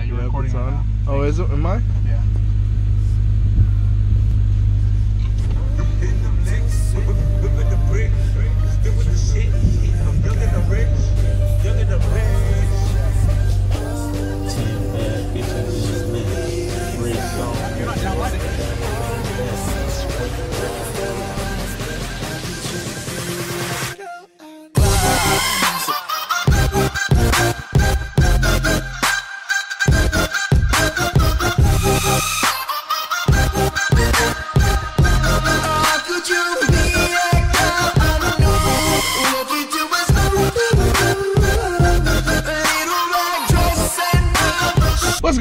Yeah, you're Yeah, recording it's right on. now. Oh, is it? Am I? Yeah. In them legs, whipping the brick, still with the shit. I'm young and I'm rich, young and I'm rich.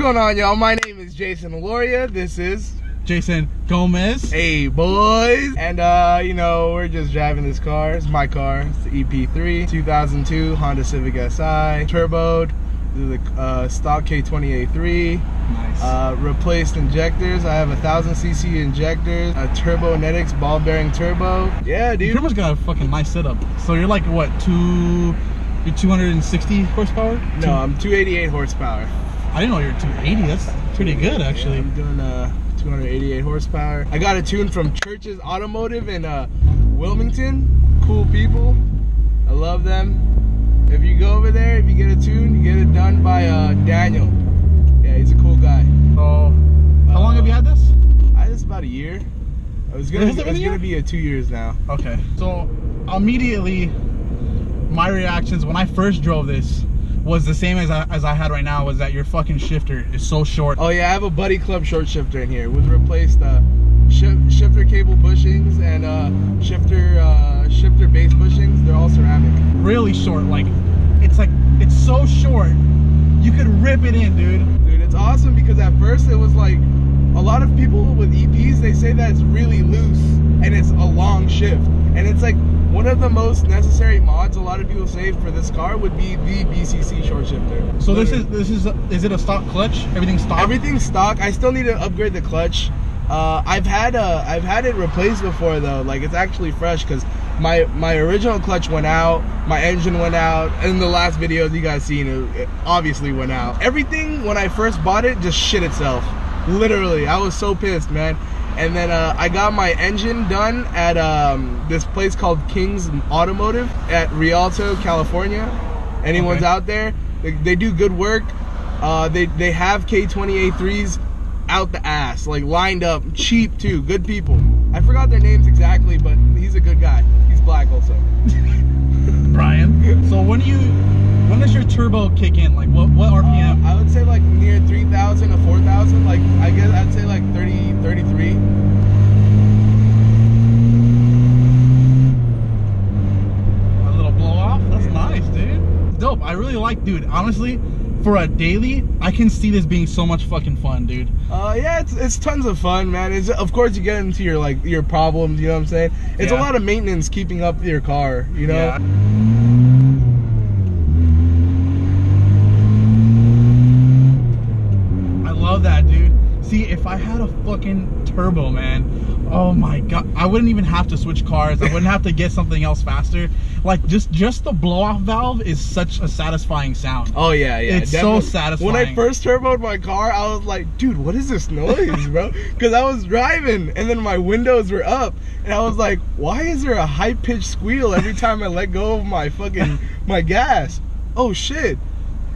Going on, y'all? My name is Jason Loria. This is Jason Gomez. Hey Boys, and uh, you know we're just driving this car. It's my car. It's the EP3 2002 Honda Civic Si, turboed. This is the uh, stock K20A3. Nice. Uh, replaced injectors. I have a thousand cc injectors. A Turbonetics ball bearing turbo. Yeah, dude. you pretty much got a fucking nice setup. So you're like what two? You're 260 horsepower. No, I'm 288 horsepower. I didn't know you were 280. That's pretty good actually. I'm doing uh 288 horsepower. I got a tune from Church's Automotive in uh, Wilmington. Cool people. I love them. If you go over there, if you get a tune, you get it done by uh, Daniel. Yeah, he's a cool guy. So how long have you had this? I had this about a year. I was gonna, it it's been year? gonna be a two years now. Okay. So immediately, my reactions when I first drove this was the same as I, as I had right now. Was that your fucking shifter is so short. Oh yeah, I have a Buddy Club short shifter in here. We've replaced uh, shi shifter cable bushings and uh, shifter uh, shifter base bushings. They're all ceramic. Really short. Like it's like it's so short. You could rip it in, dude. Dude, it's awesome because at first it was like a lot of people with EPs they say that it's really loose and it's a long shift. And it's like one of the most necessary mods a lot of people say for this car would be the BCC short shifter. So this is this is is it a stock clutch? Everything's stock. everything's stock. I still need to upgrade the clutch. Uh, I've had uh, I've had it replaced before though. Like it's actually fresh because my my original clutch went out, my engine went out. In the last videos you guys seen, it, it obviously went out. Everything when I first bought it just shit itself. Literally, I was so pissed, man. And then uh, I got my engine done at um, this place called King's Automotive at Rialto, California. Anyone's Okay. out there, they, they do good work. Uh, they they have K20A3s out the ass, like lined up, cheap too, good people. I forgot their names exactly, but he's a good guy. He's black also. Brian. So when do you when does your turbo kick in? Like what what RPM? Uh, I would say like near 3,000 to 4,000. Like I guess I'd say like 30, 33. a little blow off. That's nice, dude. Dope. I really like, dude. Honestly, for a daily, I can see this being so much fucking fun, dude. Uh, yeah, it's, it's tons of fun, man. It's of course you get into your like your problems. You know what I'm saying? It's Yeah. a lot of maintenance keeping up your car. You know. Yeah. I love that, dude. See, if I had a fucking turbo, man, oh my god, I wouldn't even have to switch cars. I wouldn't have to get something else faster. Like just just the blow off valve is such a satisfying sound. Oh yeah, yeah. It's so satisfying. When I first turboed my car, I was like, dude, what is this noise, bro? Because I was driving and then my windows were up, and I was like, why is there a high pitched squeal every time I let go of my fucking my gas? Oh shit.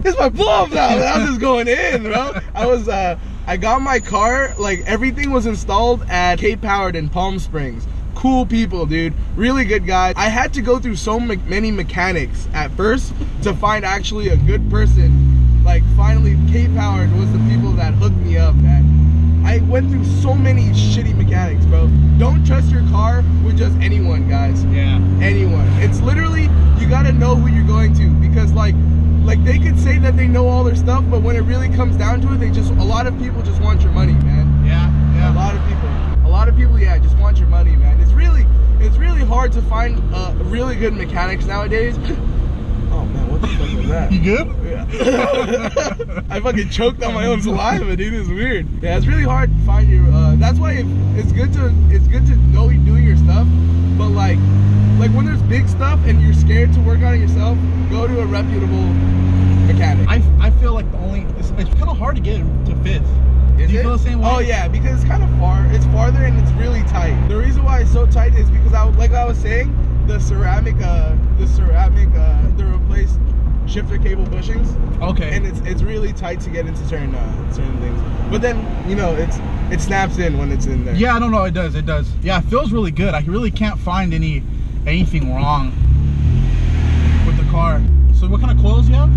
It's my blow off valve. I was just going in, bro. I was uh I got my car, like everything was installed at Cape Powered in Palm Springs. Cool people, dude. Really good guys. I had to go through so me- many mechanics at first to find actually a good person. Like finally, Cape Powered was the people that hooked me up, man. I went through so many shitty mechanics, bro. Don't trust your car with just anyone, guys Yeah. anyone. It's literally you gotta know who you're going to because like like they could say that they know all their stuff, but when it really comes down to it, they just a lot of people just want your money, man. Yeah. yeah. A lot of people, a lot of people, yeah, just want your money, man. It's really it's really hard to find uh, really good mechanics nowadays. oh man, what the fuck was that? You good? Yeah. I fucking choked on my own saliva, dude. It's weird. Yeah, it's really hard to find your. Uh, that's why it, it's good to it's good to know you're doing your stuff, but like like when there's big stuff and you're scared to work on it yourself, go to a reputable mechanic. I, I feel like the only it's, it's kind of hard to get to fifth. Do you it? feel the same way? Oh yeah, because it's kind of far. It's farther and it's really tight. The reason why it's so tight is because I, like I was saying, the ceramic, uh, the ceramic, uh, the replaced shifter cable bushings, Okay. and it's it's really tight to get into certain uh, certain things. But then you know it's it snaps in when it's in there. yeah, I don't know. It does. It does. Yeah, it feels really good. I really can't find any anything wrong with the car. So what kind of coils you have?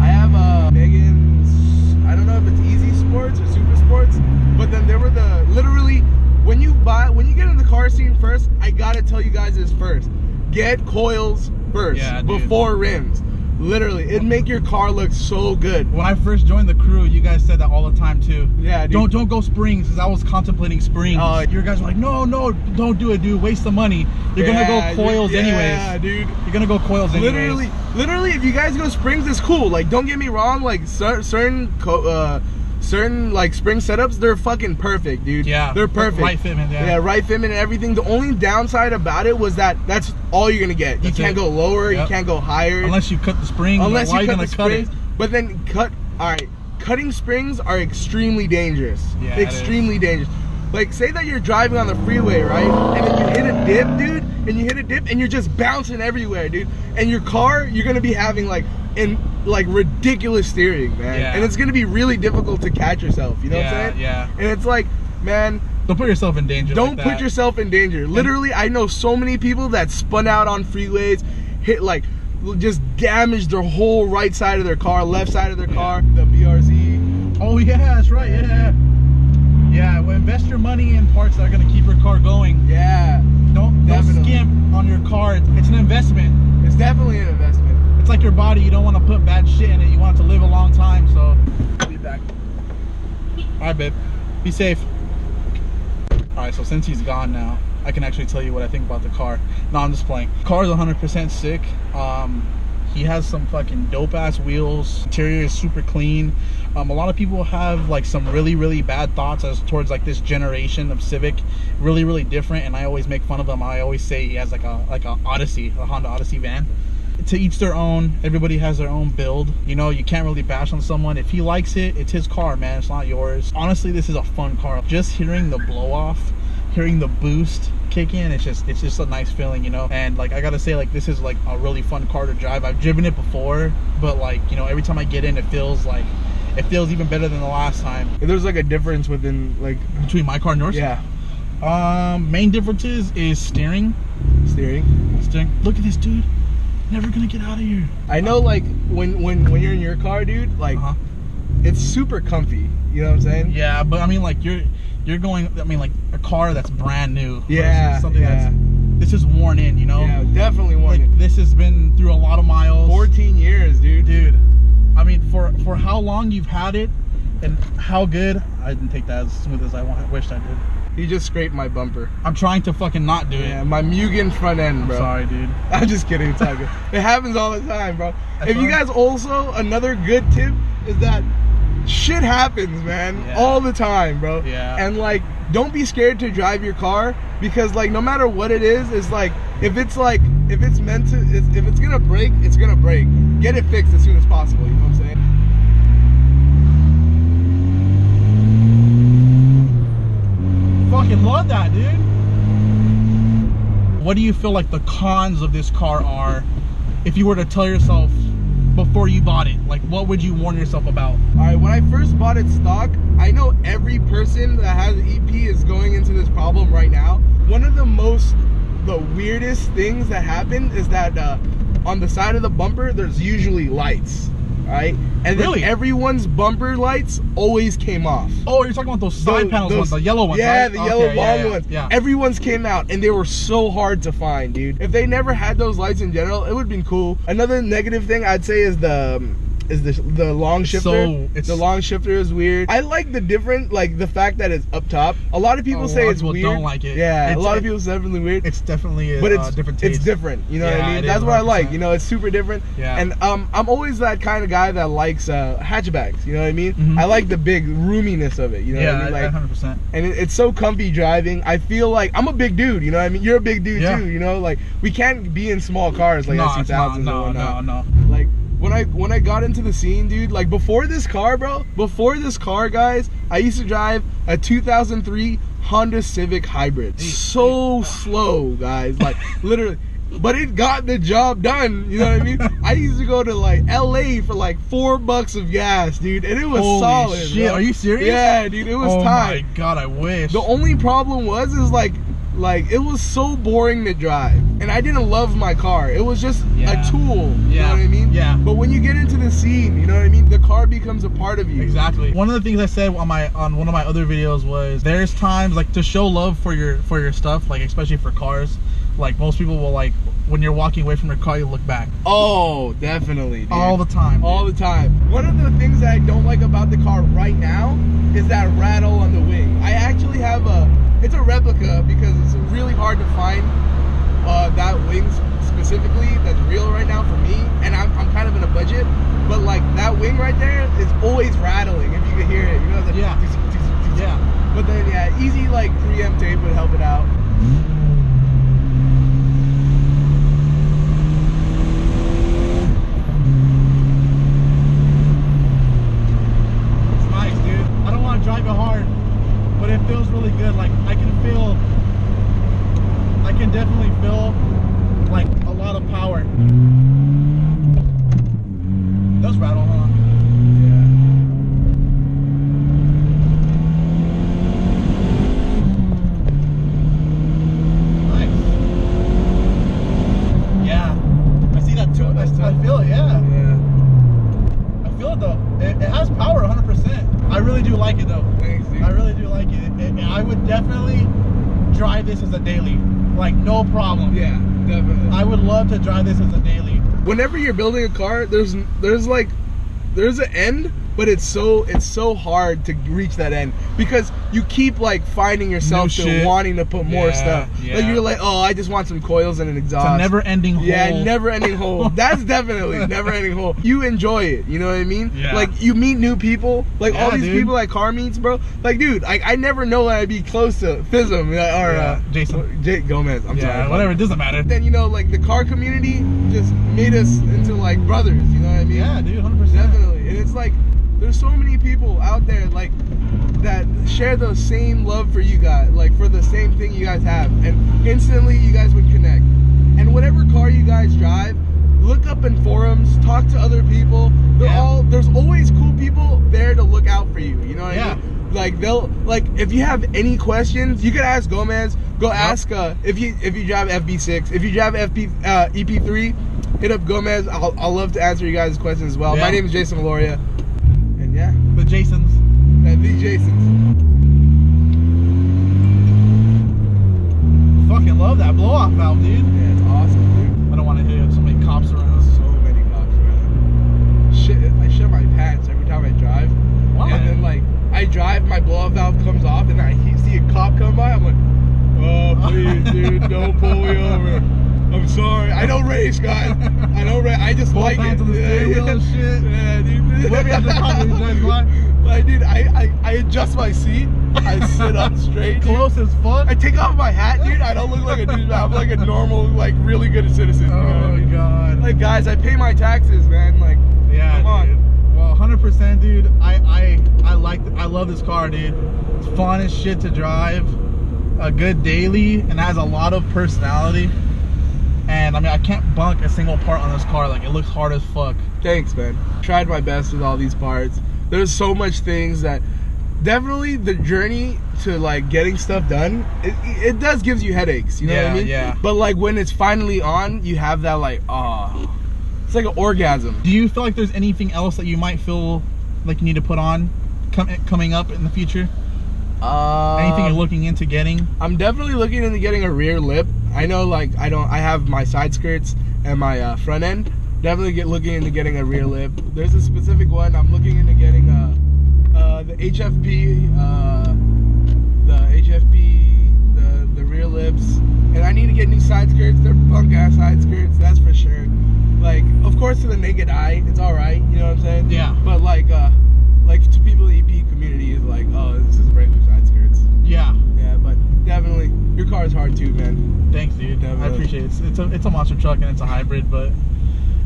I have uh Megan's I don't know if it's easy sports or super sports, but then there were the literally when you buy when you get in the car scene first, I gotta tell you guys this first. Get coils first Yeah, before rims. Literally, it'd make your car look so good. When I first joined the crew, you guys said that all the time too. Yeah, dude. Don't don't go springs because I was contemplating springs. Oh. Your guys were like, no, no, don't do it, dude. Waste the money. You're Yeah, gonna go coils dude, anyways. Yeah, dude. You're gonna go coils anyways. Literally, literally, if you guys go springs, it's cool. Like, don't get me wrong. Like, cer- certain, co- uh, certain like spring setups, they're fucking perfect, dude. Yeah, they're perfect. right fitment, yeah. yeah, right fitment and everything. The only downside about it was that that's all you're gonna get. You can't it. go lower. Yep. You can't go higher. Unless you cut the spring. Unless why you cut you the cut springs. it? But then cut. All right, cutting springs are extremely dangerous. Yeah, extremely dangerous. Like, say that you're driving on the freeway, right? And then you hit a dip, dude, and you hit a dip, and you're just bouncing everywhere, dude. And your car, you're gonna be having like in like ridiculous steering, man. Yeah. And it's gonna be really difficult to catch yourself. You know what I'm saying? yeah. And it's like, man, Don't put yourself in danger. don't like put yourself in danger. Literally, I know so many people that spun out on freeways, hit like just damaged their whole right side of their car, left side of their car, the BRZ. Oh yeah, that's right. Yeah. Yeah. Well, invest your money in parts that are gonna keep your car going. Yeah, Don't don't Definitely. skimp on your car. It's, it's an investment. it's definitely an investment. It's like your body. You don't want to put bad shit in it. You want it to live a long time. So, I'll be back. all right, babe. Be safe. All right. So since he's gone now, I can actually tell you what I think about the car. No, I'm just playing. Car is 100% sick. Um, he has some fucking dope ass wheels. Interior is super clean. Um, a lot of people have like some really really bad thoughts as towards like this generation of Civic, really really different. And I always make fun of him. I always say he has like a like a Odyssey, a Honda Odyssey van. To each their own. Everybody has their own build. You know, you can't really bash on someone. If he likes it, it's his car, man. It's not yours. Honestly, this is a fun car. Just hearing the blow off, hearing the boost kick in, it's just it's just a nice feeling, you know. And like I gotta say, like this is like a really fun car to drive. I've driven it before, but like you know, every time I get in, it feels like it feels even better than the last time. There's like a difference within like Between my car and yours, yeah Um, main differences is steering. steering. Steering. Look at this dude. Never gonna get out of here. I know like when when when you're in your car, dude, like Uh-huh. it's super comfy. You know what I'm saying? Yeah, but I mean, like you're you're going. I mean, like a car that's brand new. Yeah, something yeah. that's this is worn in. You know, Yeah, definitely worn like this has been through a lot of miles. 14 years, dude. dude. I mean, for for how long you've had it, and how good. I didn't take that as smooth as I wished I did. He just scraped my bumper. I'm trying to fucking not do it. Yeah, my Mugen front end, I'm bro. sorry, dude. I'm just kidding, it's all good. It happens all the time, bro. That's if you guys also another good tip is that shit happens, man, Yeah. all the time, bro. Yeah. And like, don't be scared to drive your car because like no matter what it is, it's like if it's like if it's meant to, if it's gonna break, it's gonna break. Get it fixed as soon as possible. You know what I'm saying? Fucking love that, dude. What do you feel like the cons of this car are if you were to tell yourself before you bought it? Like, what would you warn yourself about? All right, when I first bought it stock, I know every person that has EP is going into this problem right now. One of the most, the weirdest things that happen is that uh, on the side of the bumper, there's usually lights, right? And then Really? everyone's bumper lights always came off. Oh, you're talking about those side Those- panels those- ones, the yellow ones, Yeah, right? the Okay, yellow yeah, ones. Yeah. Everyone's came out and they were so hard to find, dude. If they never had those lights in general, it would have been cool. Another negative thing I'd say is the um, is the the long shifter. So, it's- the long shifter is weird. I like the different like the fact that it's up top. A lot of people Oh, a say lot of it's people weird. don't like it. Yeah, a It's- lot of people say it's definitely weird. it's definitely a but it's uh, different taste. It's different. You know what I mean? That's what I like. You know, it's super different. Yeah. And um, I'm always that kind of guy that likes uh, hatchbacks. You know what I mean? Mhm. I like the big roominess of it. You know yeah, what I mean? Like 100. percent and it, it's so comfy driving. I feel like I'm a big dude, you know what I mean? You're a big dude Yeah. too, you know? Like we can't be in small cars like no, SC it's not. thousands No, and no, whatnot. no. I when I got into the scene, dude, like before this car, bro, before this car, guys, I used to drive a 2003 Honda Civic Hybrid. So slow, guys, like literally. But it got the job done. You know what I mean? I used to go to like LA for like four bucks of gas, dude, and it was Holy solid. shit, bro. are you serious? Yeah, dude, it was oh time. my god, I wish. The only problem was is like like it was so boring to drive. And I didn't love my car. It was just Yeah. a tool. Yeah. You know what I mean? Yeah. But when you get into the scene, you know what I mean? The car becomes a part of you. Exactly. One of the things I said on my on one of my other videos was there's times like to show love for your for your stuff, like especially for cars. Like most people will like when you're walking away from your car, you look back Oh, definitely. Dude. all the time. all the time. One of the things that I don't like about the car right now is that rattle on the wing. I actually have a it's a replica because it's really hard to find uh, that wing specifically that's real right now for me, and I'm, I'm kind of in a budget. But like that wing right there is always rattling if you can hear it. You know, the Yeah. yeah. But then yeah, easy like 3M tape would help it out. It's nice, dude. I don't want to drive it hard, but it feels really good. Like I can feel, I can definitely feel like a lot of power. It does rattle, huh? Nice. Yeah, I see that too. I, I feel it. Yeah. Yeah. I feel it though. It, it has power 100%. I really do like it though. Thanks, dude. I really do like it. I would definitely drive this as a daily. Like, no problem. Yeah, definitely. I would love to drive this as a daily. whenever you're building a car, there's there's like there's an end, but it's so it's so hard to reach that end because you keep like finding yourself New to shit. wanting to put more Yeah, stuff. yeah. Like you're like, oh, I just want some coils and an exhaust. It's a never ending hole. Yeah, never ending hole. That's definitely never ending hole. You enjoy it, you know what I mean? Yeah. Like you meet new people, like all these dude. people at car meets, bro. Like, dude, like I never know that I'd be close to Phzm or Yeah, uh, Jason. Jake Gomez. I'm yeah, sorry, whatever. It doesn't matter. Then you know, like the car community just made us into like brothers. You know what I mean? Yeah, dude, 100%. Definitely. And it's like there's so many people out there like that share the same love for you guys, like for the same thing you guys have. And instantly you guys would connect. And whatever car you guys drive, look up in forums, talk to other people. They're Yeah. all there's always cool people there to look out for you. You know what Yeah. I mean? Like they'll like if you have any questions, you could ask Gomez. Go ask uh if you if you drive FB6, if you drive FP uh, EP3, hit up Gomez. I'll, I'll love to answer you guys' questions as well. Yeah. My name is Jason Valoria, and yeah, The Jasons. Uh, that the Jasons. Fucking love that blow off valve, dude. Yeah, it's awesome, dude. I don't want to hit so many cops around. So many cops, man. Shit, I shit my pants every time I drive. Why? And then like I drive, my blow off valve comes off, and I see a cop come by. I'm like, oh please, dude, don't pull me over. I'm sorry. I don't race, guys. I don't race. I just Both like it. on the Yeah, yeah. and shit. Yeah, dude. Whoever has the car, he. Like, dude, I, I, I adjust my seat. I sit up straight. dude. Close as fuck. I take off my hat, dude. I don't look like a dude. I'm like a normal, like really good citizen. you know what I Oh mean? god. Like, guys, I pay my taxes, man. Like, yeah, come on. Well, 100%, dude. I I I like I love this car, dude. It's fun as shit to drive. A good daily and has a lot of personality. And I mean, I can't bunk a single part on this car. Like it looks hard as fuck. Thanks, man. Tried my best with all these parts. There's so much things that definitely the journey to like getting stuff done. It, it does gives you headaches. You know what I mean? yeah. But like when it's finally on, you have that like, ah, it's like an orgasm. Do you feel like there's anything else that you might feel like you need to put on com- coming up in the future? Uh, Anything you're looking into getting? I'm definitely looking into getting a rear lip. I know, like, I don't. I have my side skirts and my uh, front end. Definitely get looking into getting a rear lip. There's a specific one I'm looking into getting. Uh, uh, the HFP, uh, the HFP, the the rear lips, and I need to get new side skirts. They're punk ass side skirts, that's for sure. Like, of course, to the naked eye, it's all right. You know what I'm saying? Yeah. But like, uh, like to people in the EP community is like, oh, this is regular side skirts. Yeah. Definitely, your car is hard too, man. Thanks, dude. I appreciate it. It's, it's a it's a monster truck and it's a hybrid, but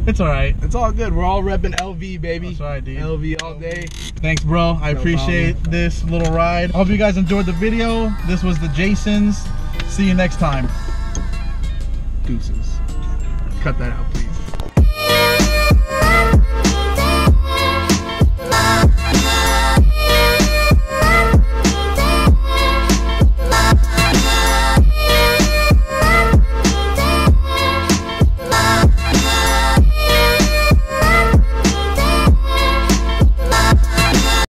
It's all right. It's all good. We're all repping LV, baby. That's right, dude. LV all day. Thanks, bro. I No appreciate problem. this little ride. Hope you guys enjoyed the video. This was the Jasons. See you next time. Deuces. Cut that out, please.